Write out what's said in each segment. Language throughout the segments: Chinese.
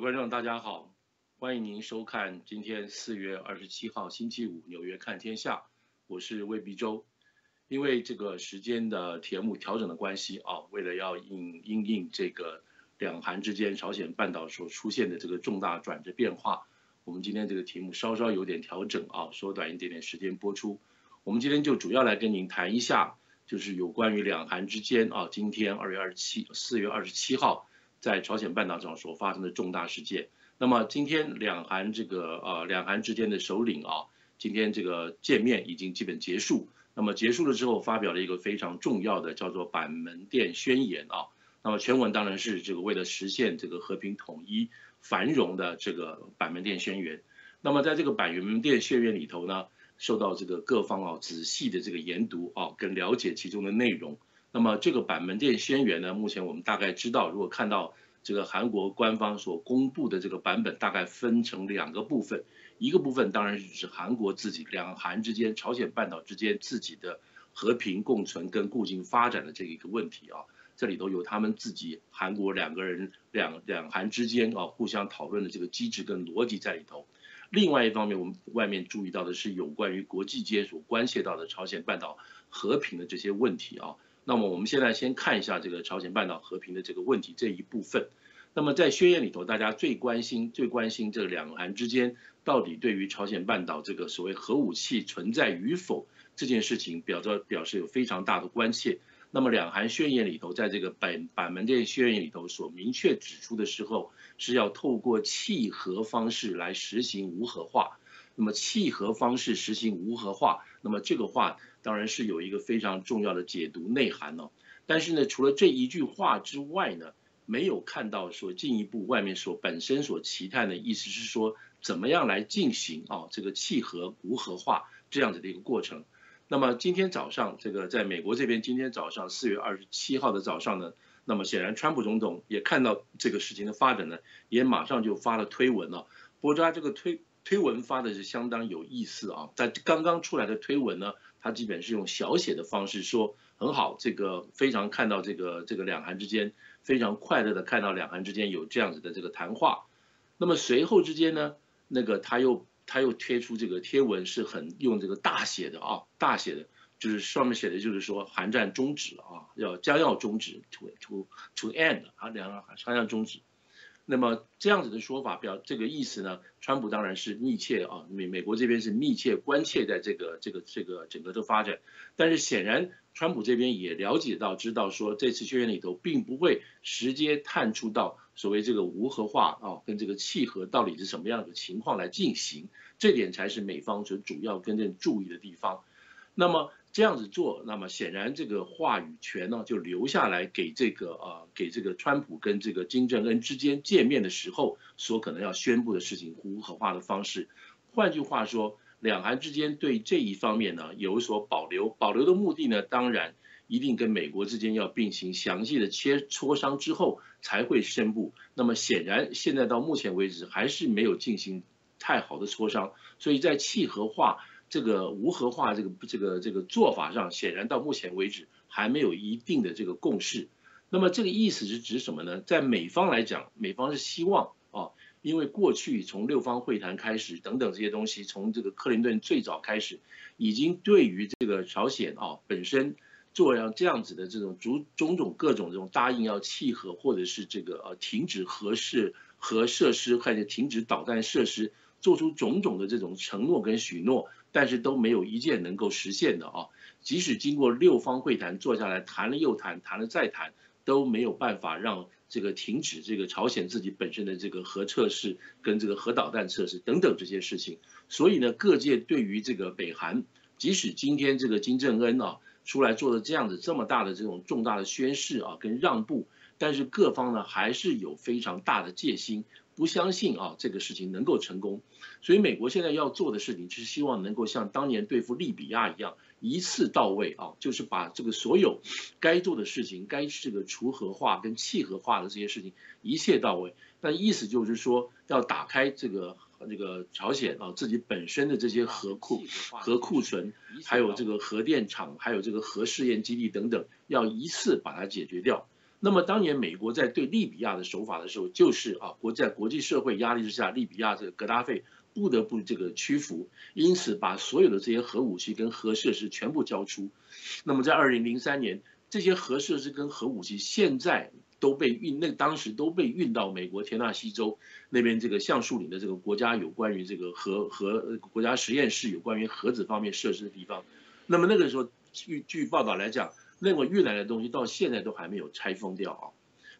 观众，大家好，欢迎您收看今天四月二十七号星期五《纽约看天下》，我是魏必洲。因为这个时间的题目调整的关系啊，为了要应应应这个两韩之间朝鲜半岛所出现的这个重大转折变化，我们今天这个题目稍稍有点调整啊，缩短一点点时间播出。我们今天就主要来跟您谈一下，就是有关于两韩之间啊，今天二月二十七四月二十七号在朝鲜半岛上所发生的重大事件。那么今天两韩这个呃两韩之间的首领啊，今天这个见面已经基本结束。那么结束了之后，发表了一个非常重要的叫做板门店宣言啊。那么全文当然是这个为了实现这个和平统一繁荣的这个板门店宣言。那么在这个板门店宣言里头呢，受到这个各方啊仔细的这个研读啊，跟了解其中的内容。那么这个板门店宣言呢，目前我们大概知道，如果看到这个韩国官方所公布的这个版本，大概分成两个部分。一个部分当然是指韩国自己两韩之间、朝鲜半岛之间自己的和平共存跟共进发展的这一个问题啊，这里头有他们自己韩国两个人两两韩之间啊互相讨论的这个机制跟逻辑在里头。另外一方面，我们外面注意到的是有关于国际间所关切到的朝鲜半岛和平的这些问题啊。那么我们现在先看一下这个朝鲜半岛和平的这个问题这一部分。那么在宣言里头，大家最关心、最关心这两韩之间到底对于朝鲜半岛这个所谓核武器存在与否这件事情，表着表示有非常大的关切。那么两韩宣言里头，在这个板板门店宣言里头所明确指出的时候，是要透过契合方式来实行无核化。那么契合方式实行无核化，那么这个话当然是有一个非常重要的解读内涵哦。但是呢，除了这一句话之外呢？没有看到说进一步外面所本身所期待的意思是说怎么样来进行啊这个契合无核化这样子的一个过程。那么今天早上这个在美国这边今天早上四月二十七号的早上呢，那么显然川普总统也看到这个事情的发展呢，也马上就发了推文了。不过他这个推推文发的是相当有意思啊，在刚刚出来的推文呢，他基本是用小写的方式说很好，这个非常看到这个这个两韩之间。非常快乐的看到两韩之间有这样子的这个谈话，那么随后之间呢，那个他又他又贴出这个贴文是很用这个大写的啊，大写的，就是上面写的就是说韩战终止了啊，要将要终止，to to to end 啊，两个韩战终止。那么这样子的说法表这个意思呢，川普当然是密切啊，美美国这边是密切关切在这个这个这个整个的发展，但是显然川普这边也了解到知道说这次宣言里头并不会直接探出到所谓这个无核化啊跟这个契合到底是什么样的情况来进行，这点才是美方所主要跟人注意的地方。那么。这样子做，那么显然这个话语权呢就留下来给这个呃给这个川普跟这个金正恩之间见面的时候所可能要宣布的事情无核化的方式。换句话说，两韩之间对这一方面呢有所保留，保留的目的呢当然一定跟美国之间要并行详细的切磋商之后才会宣布。那么显然现在到目前为止还是没有进行太好的磋商，所以在契合化。这个无核化这个这个这个做法上，显然到目前为止还没有一定的这个共识。那么这个意思是指什么呢？在美方来讲，美方是希望啊，因为过去从六方会谈开始等等这些东西，从这个克林顿最早开始，已经对于这个朝鲜啊本身做样这样子的这种种种种各种这种答应要契合，或者是这个呃停止核试核设施，或者停止导弹设施，做出种种的这种承诺跟许诺。但是都没有一件能够实现的啊！即使经过六方会谈坐下来谈了又谈，谈了再谈，都没有办法让这个停止这个朝鲜自己本身的这个核测试跟这个核导弹测试等等这些事情。所以呢，各界对于这个北韩，即使今天这个金正恩啊出来做了这样子这么大的这种重大的宣誓啊跟让步，但是各方呢还是有非常大的戒心。不相信啊，这个事情能够成功，所以美国现在要做的事情，就是希望能够像当年对付利比亚一样，一次到位啊，就是把这个所有该做的事情，该这个除核化跟契合化的这些事情一切到位。那意思就是说，要打开这个这个朝鲜啊自己本身的这些核库、核库存，还有这个核电厂，还有这个核试验基地等等，要一次把它解决掉。那么当年美国在对利比亚的手法的时候，就是啊国在国际社会压力之下，利比亚这个格达费不得不这个屈服，因此把所有的这些核武器跟核设施全部交出。那么在二零零三年，这些核设施跟核武器现在都被运，那当时都被运到美国田纳西州那边这个橡树岭的这个国家有关于这个核核国家实验室有关于核子方面设施的地方。那么那个时候据据报道来讲。那么越南的东西到现在都还没有拆封掉啊。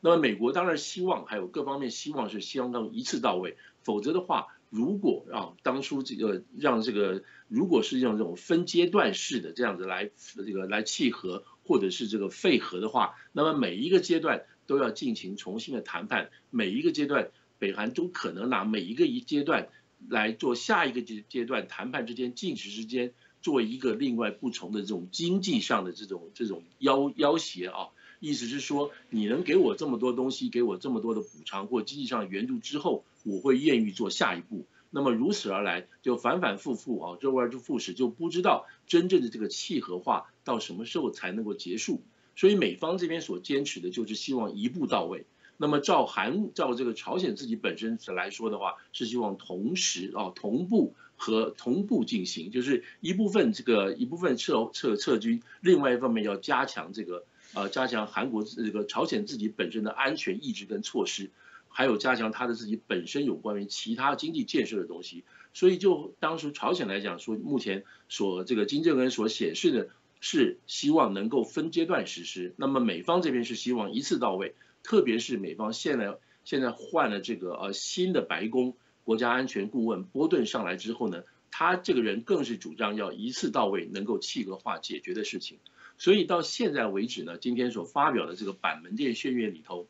那么美国当然希望，还有各方面希望是希望能一次到位，否则的话，如果啊当初这个让这个如果是用这种分阶段式的这样子来这个来契合或者是这个废核的话，那么每一个阶段都要进行重新的谈判，每一个阶段北韩都可能拿每一个一阶段来做下一个阶阶段谈判之间进食之间。做一个另外不同的这种经济上的这种这种要要挟啊，意思是说你能给我这么多东西，给我这么多的补偿或经济上援助之后，我会愿意做下一步。那么如此而来，就反反复复啊，周而复始，就不知道真正的这个契合化到什么时候才能够结束。所以美方这边所坚持的就是希望一步到位。那么照韩照这个朝鲜自己本身来说的话，是希望同时啊同步和同步进行，就是一部分这个一部分撤撤撤军，另外一方面要加强这个呃加强韩国这个朝鲜自己本身的安全意志跟措施，还有加强他的自己本身有关于其他经济建设的东西。所以就当时朝鲜来讲说，目前所这个金正恩所显示的是希望能够分阶段实施，那么美方这边是希望一次到位。特别是美方现在现在换了这个呃新的白宫国家安全顾问波顿上来之后呢，他这个人更是主张要一次到位，能够契合化解决的事情。所以到现在为止呢，今天所发表的这个板门店宣言里头，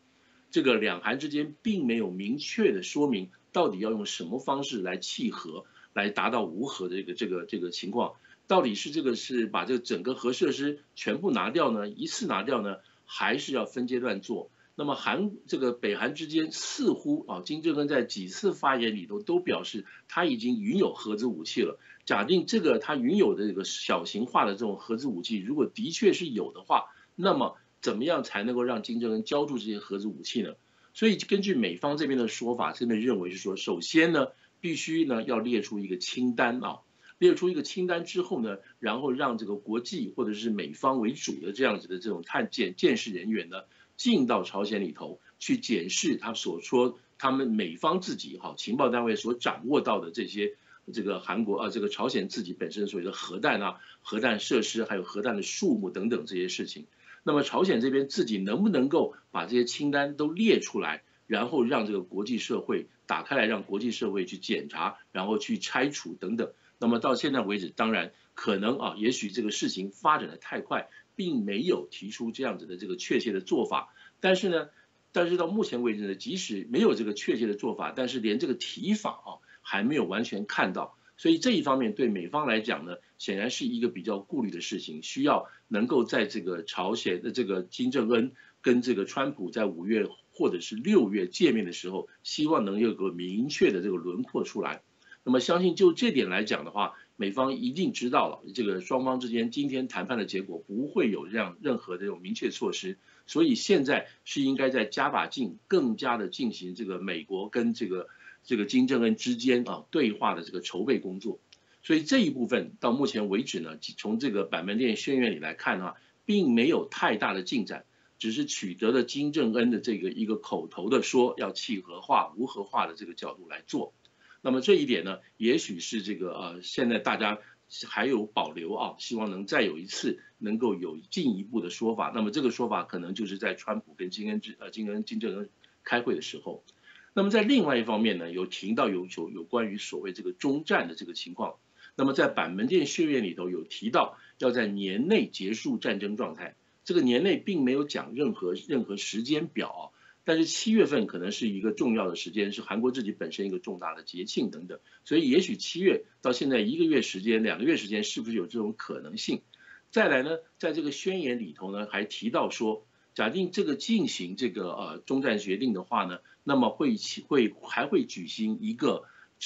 这个两韩之间并没有明确的说明到底要用什么方式来契合，来达到无核的这个这个这个情况。到底是这个是把这个整个核设施全部拿掉呢，一次拿掉呢，还是要分阶段做？那么韩这个北韩之间似乎啊，金正恩在几次发言里头都表示他已经拥有核子武器了。假定这个他拥有的这个小型化的这种核子武器，如果的确是有的话，那么怎么样才能够让金正恩交出这些核子武器呢？所以根据美方这边的说法，这边认为是说，首先呢，必须呢要列出一个清单啊，列出一个清单之后呢，然后让这个国际或者是美方为主的这样子的这种探检监视人员呢。进到朝鲜里头去检视他所说，他们美方自己哈情报单位所掌握到的这些这个韩国啊这个朝鲜自己本身所谓的核弹啊核弹设施还有核弹的数目等等这些事情，那么朝鲜这边自己能不能够把这些清单都列出来，然后让这个国际社会打开来，让国际社会去检查，然后去拆除等等。那么到现在为止，当然可能啊，也许这个事情发展的太快。并没有提出这样子的这个确切的做法，但是呢，但是到目前为止呢，即使没有这个确切的做法，但是连这个提法啊还没有完全看到，所以这一方面对美方来讲呢，显然是一个比较顾虑的事情，需要能够在这个朝鲜的这个金正恩跟这个川普在五月或者是六月见面的时候，希望能有个明确的这个轮廓出来。那么相信就这点来讲的话。美方一定知道了，这个双方之间今天谈判的结果不会有这样任何的这种明确措施，所以现在是应该在加把劲，更加的进行这个美国跟这个这个金正恩之间啊对话的这个筹备工作。所以这一部分到目前为止呢，从这个板门店宣言里来看的话，并没有太大的进展，只是取得了金正恩的这个一个口头的说要契合化、无核化的这个角度来做。那么这一点呢，也许是这个呃，现在大家还有保留啊，希望能再有一次能够有进一步的说法。那么这个说法可能就是在川普跟金恩之呃金恩金正恩开会的时候。那么在另外一方面呢，有提到有有有关于所谓这个中战的这个情况。那么在板门店宣言里头有提到要在年内结束战争状态，这个年内并没有讲任何任何时间表。但是七月份可能是一个重要的时间，是韩国自己本身一个重大的节庆等等，所以也许七月到现在一个月时间、两个月时间，是不是有这种可能性？再来呢，在这个宣言里头呢，还提到说，假定这个进行这个呃中战决定的话呢，那么会起会还会举行一个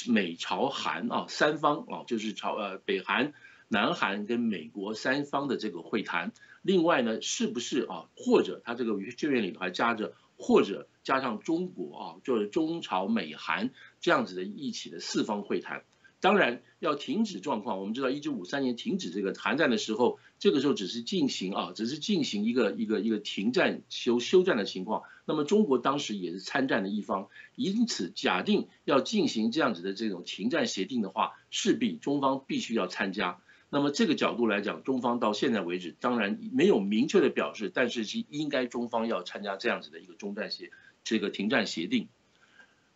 美朝韩啊三方啊，就是朝呃北韩。南韩跟美国三方的这个会谈。另外呢，是不是啊？或者他这个宣言里头还加着，或者加上中国啊，就是中朝美韩这样子的一起的四方会谈。当然要停止状况。我们知道，一九五三年停止这个韩战的时候，这个时候只是进行啊，只是进行一个一个一个停战休休战的情况。那么中国当时也是参战的一方，因此假定要进行这样子的这种停战协定的话，势必中方必须要参加。那么这个角度来讲，中方到现在为止当然没有明确的表示，但是是应该中方要参加这样子的一个中战协这个停战协定。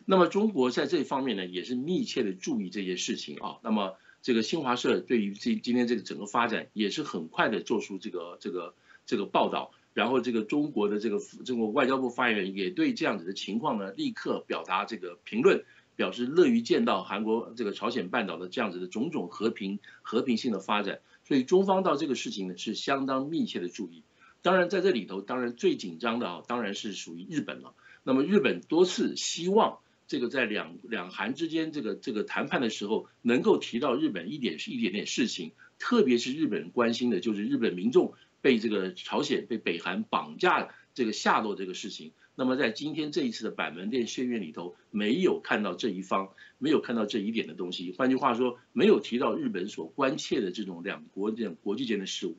那么中国在这方面呢，也是密切的注意这些事情啊。那么这个新华社对于这今天这个整个发展，也是很快的做出这个这个这个报道。然后这个中国的这个中国外交部发言人也对这样子的情况呢，立刻表达这个评论，表示乐于见到韩国这个朝鲜半岛的这样子的种种和平和平性的发展。所以中方到这个事情呢，是相当密切的注意。当然在这里头，当然最紧张的啊，当然是属于日本了。那么日本多次希望。这个在两两韩之间这个这个谈判的时候，能够提到日本一点是一点点事情，特别是日本关心的就是日本民众被这个朝鲜被北韩绑架这个下落这个事情。那么在今天这一次的板门店宣言里头，没有看到这一方，没有看到这一点的东西。换句话说，没有提到日本所关切的这种两国这种国际间的事物。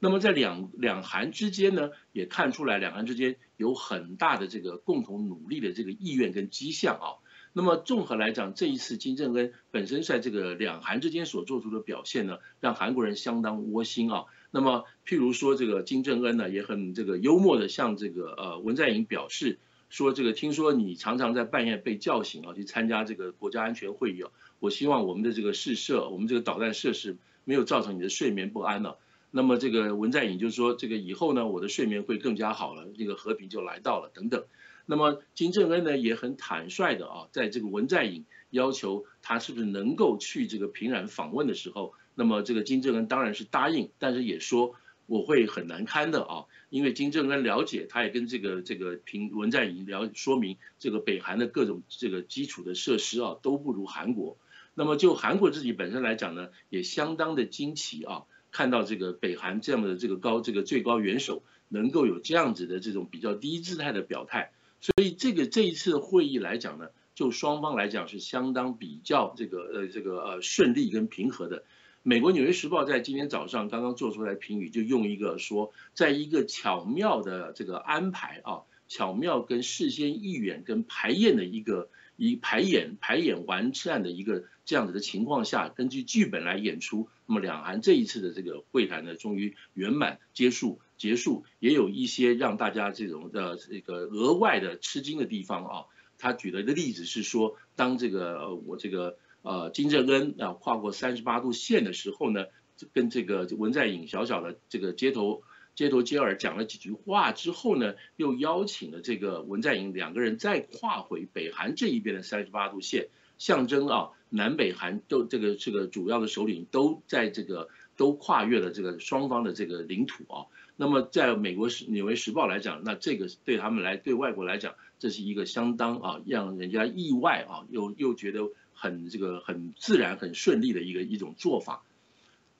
那么在两两韩之间呢，也看出来两韩之间有很大的这个共同努力的这个意愿跟迹象啊。那么综合来讲，这一次金正恩本身在这个两韩之间所做出的表现呢，让韩国人相当窝心啊。那么譬如说这个金正恩呢，也很这个幽默的向这个呃文在寅表示说，这个听说你常常在半夜被叫醒啊，去参加这个国家安全会议啊，我希望我们的这个试射，我们这个导弹设施没有造成你的睡眠不安了。那么这个文在寅就说，这个以后呢，我的睡眠会更加好了，这个和平就来到了等等。那么金正恩呢也很坦率的啊，在这个文在寅要求他是不是能够去这个平壤访问的时候，那么这个金正恩当然是答应，但是也说我会很难堪的啊，因为金正恩了解，他也跟这个这个平文在寅了说明，这个北韩的各种这个基础的设施啊都不如韩国。那么就韩国自己本身来讲呢，也相当的惊奇啊。看到这个北韩这样的这个高这个最高元首能够有这样子的这种比较低姿态的表态，所以这个这一次会议来讲呢，就双方来讲是相当比较这个呃这个呃顺利跟平和的。美国纽约时报在今天早上刚刚做出来评语，就用一个说，在一个巧妙的这个安排啊，巧妙跟事先预演跟排演的一个。一排演排演完善的一个这样子的情况下，根据剧本来演出，那么两韩这一次的这个会谈呢，终于圆满结束结束，也有一些让大家这种的这个额外的吃惊的地方啊。他举的一个例子是说，当这个我这个呃金正恩啊跨过三十八度线的时候呢，跟这个文在寅小小的这个街头。街头接耳讲了几句话之后呢，又邀请了这个文在寅两个人再跨回北韩这一边的三十八度线，象征啊南北韩都这个这个主要的首领都在这个都跨越了这个双方的这个领土啊。那么在美国《时纽约时报》来讲，那这个对他们来对外国来讲，这是一个相当啊让人家意外啊又又觉得很这个很自然很顺利的一个一种做法。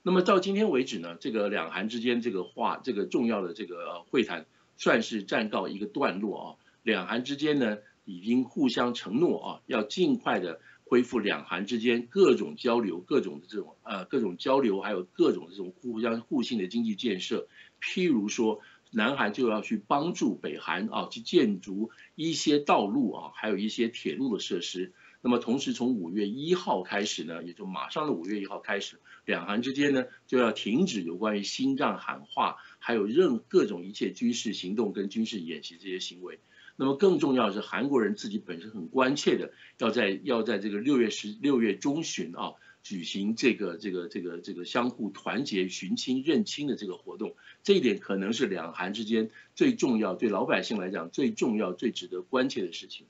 那么到今天为止呢，这个两韩之间这个话，这个重要的这个会谈算是暂告一个段落啊。两韩之间呢，已经互相承诺啊，要尽快的恢复两韩之间各种交流、各种的这种呃各种交流，还有各种这种互相互信的经济建设。譬如说，南韩就要去帮助北韩啊，去建筑一些道路啊，还有一些铁路的设施。那么同时，从五月一号开始呢，也就马上的五月一号开始，两韩之间呢就要停止有关于新战喊话，还有任各种一切军事行动跟军事演习这些行为。那么更重要的是，韩国人自己本身很关切的，要在要在这个六月十六月中旬啊，举行这个这个这个这个相互团结、寻亲认亲的这个活动。这一点可能是两韩之间最重要，对老百姓来讲最重要、最值得关切的事情。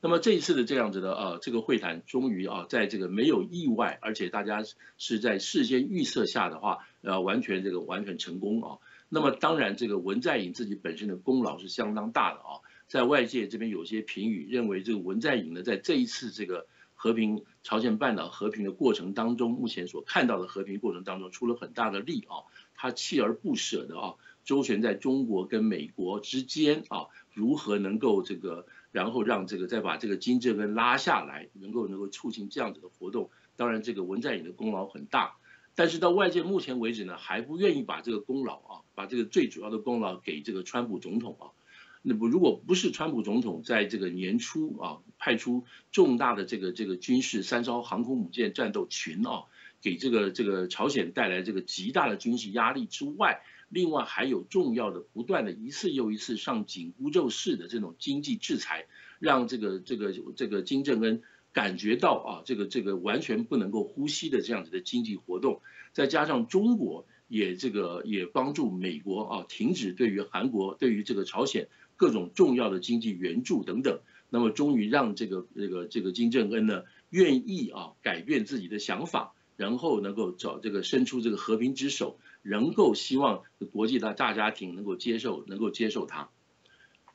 那么这一次的这样子的呃这个会谈终于啊在这个没有意外，而且大家是在事先预测下的话，呃完全这个完全成功啊。那么当然这个文在寅自己本身的功劳是相当大的啊，在外界这边有些评语认为这个文在寅呢在这一次这个和平朝鲜半岛和平的过程当中，目前所看到的和平过程当中出了很大的力啊，他锲而不舍的啊，周旋在中国跟美国之间啊，如何能够这个，然后让这个再把这个金正恩拉下来，能够能够促进这样子的活动。当然，这个文在寅的功劳很大，但是到外界目前为止呢，还不愿意把这个功劳啊，把这个最主要的功劳给这个川普总统啊。那不，如果不是川普总统在这个年初啊，派出重大的这个这个军事三艘航空母舰战斗群啊，给这个这个朝鲜带来这个极大的军事压力之外，另外还有重要的不断的一次又一次上紧箍咒式的这种经济制裁，让这个这个这个金正恩感觉到啊，这个这个完全不能够呼吸的这样子的经济活动，再加上中国也这个也帮助美国啊停止对于韩国对于这个朝鲜。各种重要的经济援助等等，那么终于让这个这个这个金正恩呢愿意啊改变自己的想法，然后能够找这个伸出这个和平之手，能够希望国际的大家庭能够接受，能够接受他。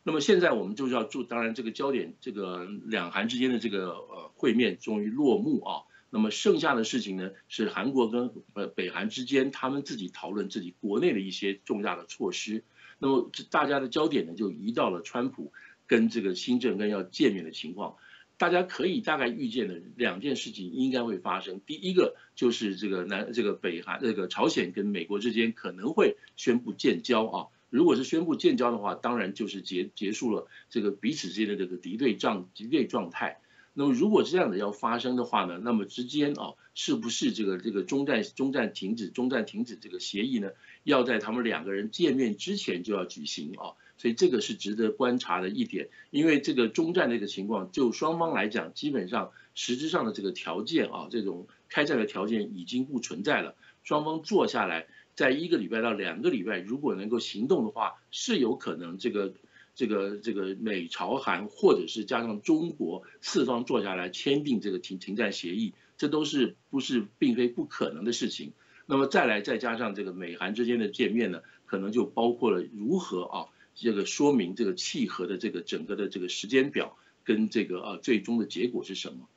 那么现在我们就是要注，当然这个焦点，这个两韩之间的这个呃会面终于落幕啊。那么剩下的事情呢，是韩国跟呃北韩之间他们自己讨论自己国内的一些重大的措施。那么这，大家的焦点呢，就移到了川普跟这个新政跟要见面的情况。大家可以大概预见的两件事情应该会发生。第一个就是这个南这个北韩这个朝鲜跟美国之间可能会宣布建交啊。如果是宣布建交的话，当然就是结结束了这个彼此之间的这个敌对状敌对状态。那么如果是这样的要发生的话呢，那么之间啊，是不是这个这个中战中战停止中战停止这个协议呢？要在他们两个人见面之前就要举行啊，所以这个是值得观察的一点。因为这个中战这个情况，就双方来讲，基本上实质上的这个条件啊，这种开战的条件已经不存在了。双方坐下来，在一个礼拜到两个礼拜，如果能够行动的话，是有可能这个。这个这个美朝韩或者是加上中国四方坐下来签订这个停停战协议，这都是不是并非不可能的事情。那么再来再加上这个美韩之间的见面呢，可能就包括了如何啊这个说明这个契合的这个整个的这个时间表跟这个啊最终的结果是什么。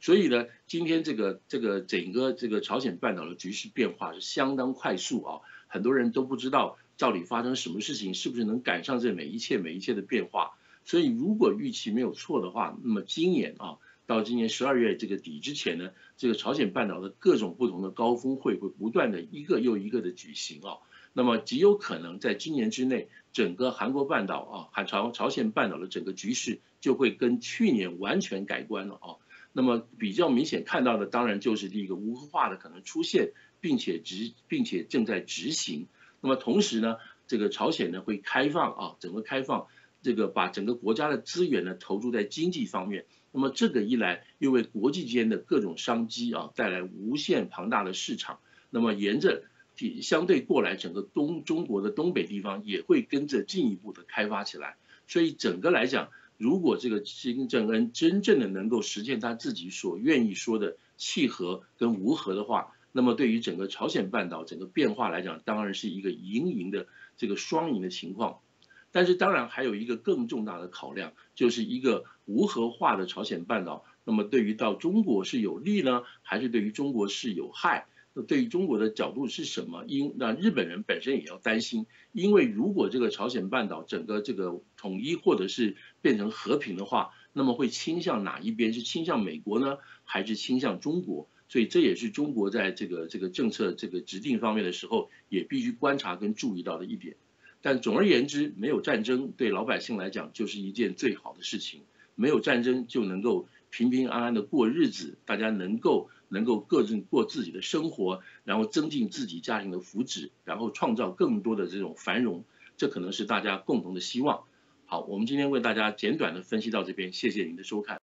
所以呢，今天这个这个整个这个朝鲜半岛的局势变化是相当快速啊，很多人都不知道。到底发生什么事情？是不是能赶上这每一切每一切的变化？所以如果预期没有错的话，那么今年啊，到今年十二月这个底之前呢，这个朝鲜半岛的各种不同的高峰会会不断的一个又一个的举行啊。那么极有可能在今年之内，整个韩国半岛啊，韩朝朝鲜半岛的整个局势就会跟去年完全改观了啊。那么比较明显看到的，当然就是第一个无核化的可能出现，并且执并且正在执行。那么同时呢，这个朝鲜呢会开放啊，整个开放，这个把整个国家的资源呢投注在经济方面。那么这个一来，又为国际间的各种商机啊带来无限庞大的市场。那么沿着相对过来，整个东中国的东北地方也会跟着进一步的开发起来。所以整个来讲，如果这个金正恩真正的能够实现他自己所愿意说的契合跟无核的话，那么对于整个朝鲜半岛整个变化来讲，当然是一个赢赢的这个双赢的情况。但是当然还有一个更重大的考量，就是一个无核化的朝鲜半岛，那么对于到中国是有利呢，还是对于中国是有害？对于中国的角度是什么？因那日本人本身也要担心，因为如果这个朝鲜半岛整个这个统一或者是变成和平的话，那么会倾向哪一边？是倾向美国呢，还是倾向中国？所以这也是中国在这个这个政策这个制定方面的时候，也必须观察跟注意到的一点。但总而言之，没有战争对老百姓来讲就是一件最好的事情。没有战争就能够平平安安的过日子，大家能够能够各自过自己的生活，然后增进自己家庭的福祉，然后创造更多的这种繁荣，这可能是大家共同的希望。好，我们今天为大家简短的分析到这边，谢谢您的收看。